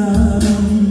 around